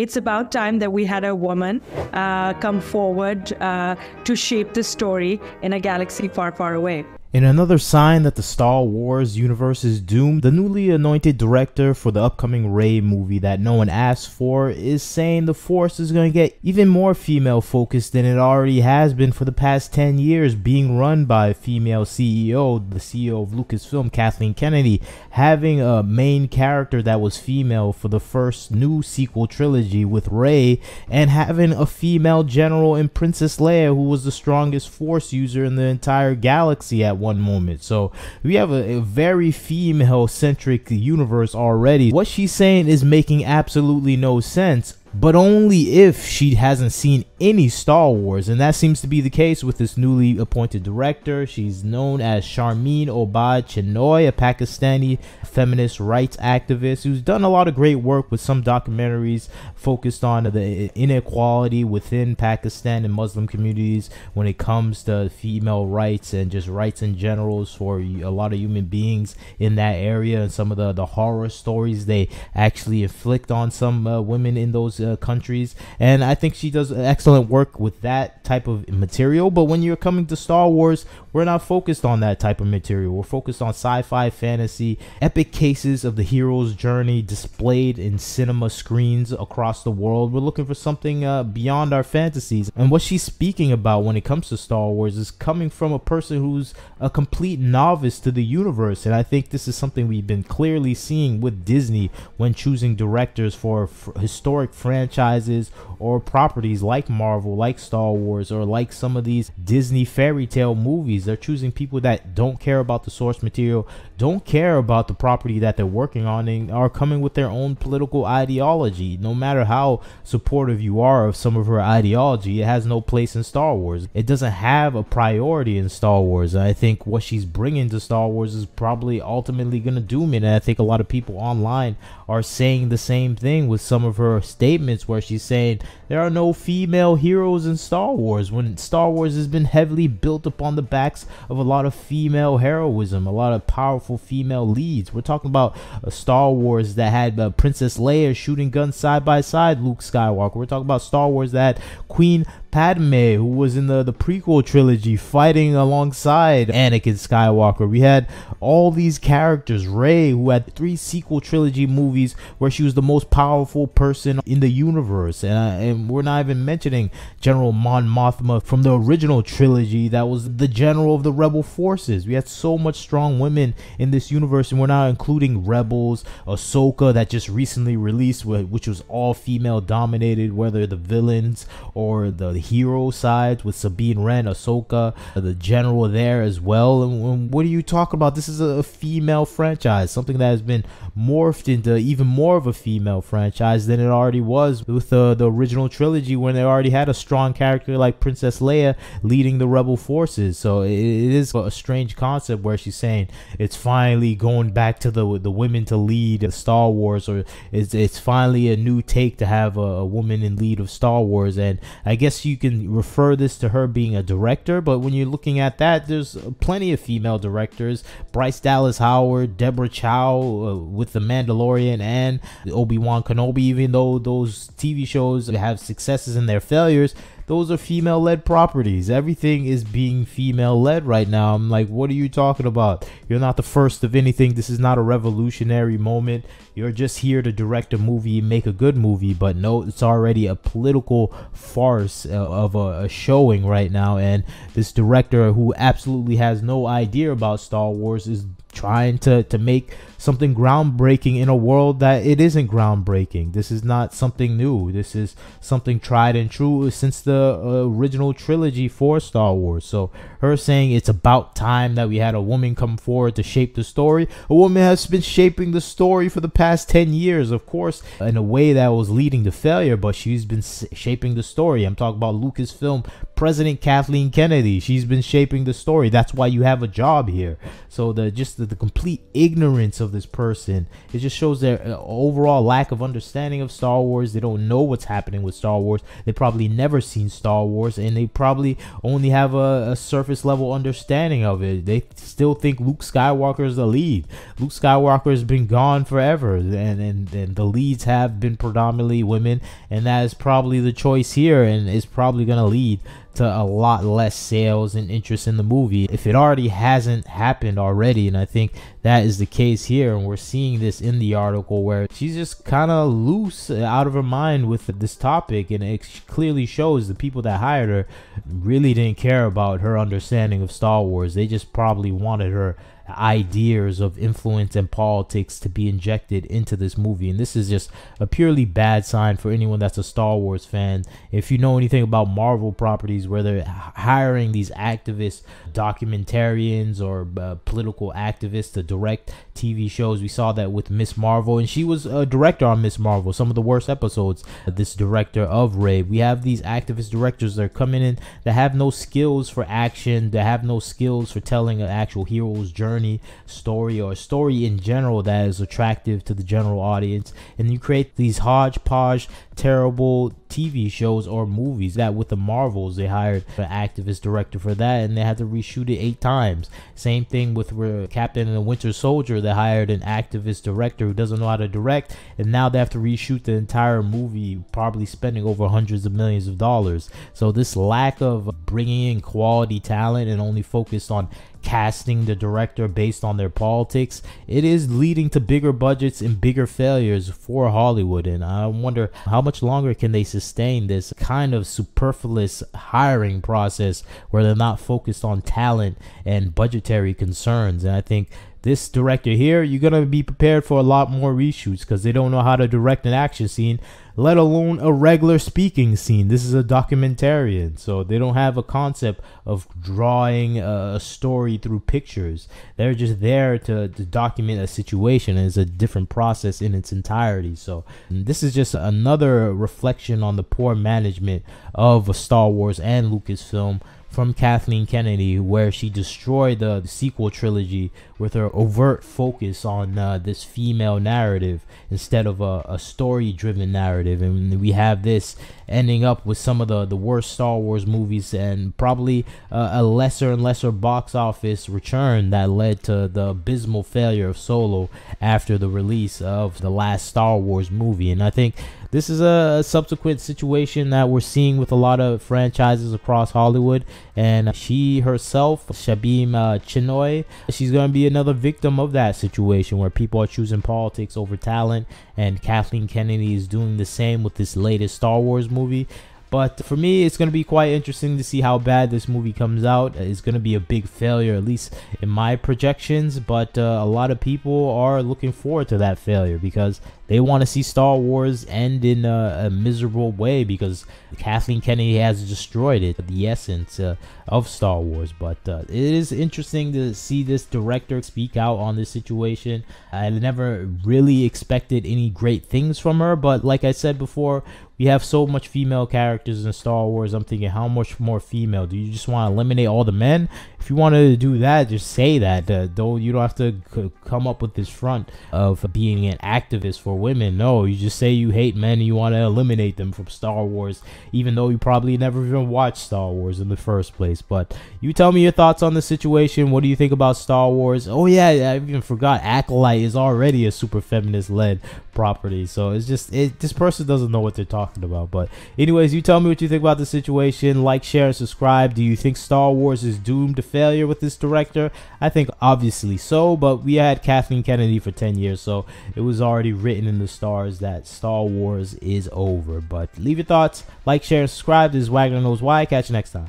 It's about time that we had a woman uh, come forward uh, to shape the story in a galaxy far, far away. In another sign that the Star Wars universe is doomed, the newly anointed director for the upcoming Rey movie that no one asked for is saying the Force is going to get even more female focused than it already has been for the past 10 years, being run by a female CEO, the CEO of Lucasfilm, Kathleen Kennedy, having a main character that was female for the first new sequel trilogy with Rey, and having a female general in Princess Leia who was the strongest Force user in the entire galaxy at one moment. So we have a, a very female centric universe already. What she's saying is making absolutely no sense but only if she hasn't seen any Star Wars, and that seems to be the case with this newly appointed director. She's known as Sharmeen Obaid Chinoy, a Pakistani feminist rights activist who's done a lot of great work with some documentaries focused on the inequality within Pakistan and Muslim communities when it comes to female rights and just rights in general for a lot of human beings in that area and some of the, the horror stories they actually inflict on some uh, women in those uh, countries. And I think she does excellent work with that type of material. But when you're coming to Star Wars, we're not focused on that type of material. We're focused on sci fi, fantasy, epic cases of the hero's journey displayed in cinema screens across the world. We're looking for something uh, beyond our fantasies. And what she's speaking about when it comes to Star Wars is coming from a person who's a complete novice to the universe. And I think this is something we've been clearly seeing with Disney when choosing directors for historic franchises or properties like Marvel, like Star Wars, or like some of these Disney fairy tale movies. They're choosing people that don't care about the source material, don't care about the property that they're working on, and are coming with their own political ideology. No matter how supportive you are of some of her ideology, it has no place in Star Wars. It doesn't have a priority in Star Wars. I think what she's bringing to Star Wars is probably ultimately going to doom it. And I think a lot of people online are saying the same thing with some of her statements where she's saying there are no female heroes in Star Wars when Star Wars has been heavily built upon the backs of a lot of female heroism, a lot of powerful female leads. We're talking about a Star Wars that had uh, Princess Leia shooting guns side by side Luke Skywalker. We're talking about Star Wars that had Queen Padme, who was in the, the prequel trilogy, fighting alongside Anakin Skywalker. We had all these characters. Rey, who had three sequel trilogy movies where she was the most powerful person in the universe. And, uh, and we're not even mentioning General Mon Mothma from the original trilogy that was the general of the rebel forces. We had so much strong women in this universe, and we're not including Rebels, Ahsoka that just recently released, which was all female dominated, whether the villains or the hero side with Sabine Wren, Ahsoka, the general there as well. And um, what are you talking about? This is a female franchise, something that has been morphed into even more of a female franchise than it already was with the, the original trilogy when they already had a strong character like Princess Leia leading the rebel forces. So it, it is a strange concept where she's saying it's finally going back to the the women to lead Star Wars, or it's it's finally a new take to have a, a woman in lead of Star Wars. And I guess you you can refer this to her being a director, but when you're looking at that, there's plenty of female directors. Bryce Dallas Howard, Deborah Chow uh, with The Mandalorian, and Obi Wan Kenobi. Even though those TV shows have successes and their failures, those are female led properties. Everything is being female led right now. I'm like, what are you talking about? You're not the first of anything. This is not a revolutionary moment. You're just here to direct a movie, make a good movie. But no, it's already a political farce uh, of a, a showing right now. And this director, who absolutely has no idea about Star Wars, is trying to to make something groundbreaking in a world that it isn't groundbreaking. This is not something new. This is something tried and true since the uh, original trilogy for Star Wars. So her saying it's about time that we had a woman come forward to shape the story. A woman has been shaping the story for the past 10 years, of course, in a way that was leading to failure, but she's been shaping the story. I'm talking about Lucasfilm President Kathleen Kennedy. She's been shaping the story. That's why you have a job here. So the just the, the complete ignorance of this person. It just shows their uh, overall lack of understanding of Star Wars. They don't know what's happening with Star Wars. They probably never seen Star Wars, and they probably only have a, a surface level understanding of it. They still think Luke Skywalker is the lead. Luke Skywalker has been gone forever, and, and, and the leads have been predominantly women, and that is probably the choice here, and is probably going to lead to a lot less sales and interest in the movie. If it already hasn't happened already and i think that is the case here and we're seeing this in the article where she's just kind of loose out of her mind with this topic and it clearly shows the people that hired her really didn't care about her understanding of star wars. They just probably wanted her ideas of influence and politics to be injected into this movie. And this is just a purely bad sign for anyone that's a Star Wars fan. If you know anything about Marvel properties where they're hiring these activists, documentarians, or uh, political activists to direct TV shows, we saw that with Miss Marvel, and she was a director on Miss Marvel, some of the worst episodes. This director of Rey. We have these activist directors that are coming in that have no skills for action, that have no skills for telling an actual hero's journey story or story in general that is attractive to the general audience and you create these hodgepodge terrible TV shows or movies that with the Marvels they hired an activist director for that and they had to reshoot it eight times. Same thing with Captain and the Winter Soldier they hired an activist director who doesn't know how to direct and now they have to reshoot the entire movie probably spending over hundreds of millions of dollars. So this lack of bringing in quality talent and only focused on casting the director based on their politics, it is leading to bigger budgets and bigger failures for Hollywood. And I wonder how much longer can they sustain this kind of superfluous hiring process where they're not focused on talent and budgetary concerns. And I think this director here, you're going to be prepared for a lot more reshoots because they don't know how to direct an action scene, let alone a regular speaking scene. This is a documentarian, so they don't have a concept of drawing a, story through pictures. They're just there to, to document a situation, it's a different process in its entirety. So, this is just another reflection on the poor management of a Star Wars and Lucasfilm from Kathleen Kennedy, where she destroyed the, sequel trilogy with her overt focus on uh, this female narrative instead of a, a story driven narrative. And we have this ending up with some of the, the worst Star Wars movies and probably uh, a lesser and lesser box office return that led to the abysmal failure of Solo after the release of the last Star Wars movie. And I think this is a, subsequent situation that we're seeing with a lot of franchises across Hollywood. And she herself, Shabim uh, Chinoy, she's going to be another victim of that situation where people are choosing politics over talent. And Kathleen Kennedy is doing the same with this latest Star Wars movie. But for me, it's going to be quite interesting to see how bad this movie comes out. It's going to be a big failure, at least in my projections. But uh, a lot of people are looking forward to that failure because they want to see Star Wars end in a, a, miserable way because Kathleen Kennedy has destroyed it, the essence uh, of Star Wars. But uh, it is interesting to see this director speak out on this situation. I never really expected any great things from her, but like I said before, we have so much female characters in Star Wars. I'm thinking, how much more female? Do you just want to eliminate all the men? If you wanted to do that, just say that. Uh, don't you don't have to c- come up with this front of being an activist for women. No, you just say you hate men and you want to eliminate them from Star Wars, even though you probably never even watched Star Wars in the first place. But you tell me your thoughts on the situation. What do you think about Star Wars? Oh yeah, I even forgot. Acolyte is already a super feminist led property, so it's just it. This person doesn't know what they're talking about. But anyways, you tell me what you think about the situation. Like, share, and subscribe. Do you think Star Wars is doomed to failure with this director? I think obviously so. But we had Kathleen Kennedy for ten years, so it was already written written in the stars that Star Wars is over. But leave your thoughts, like, share, and subscribe. This is Wagner Knows Why. Catch you next time.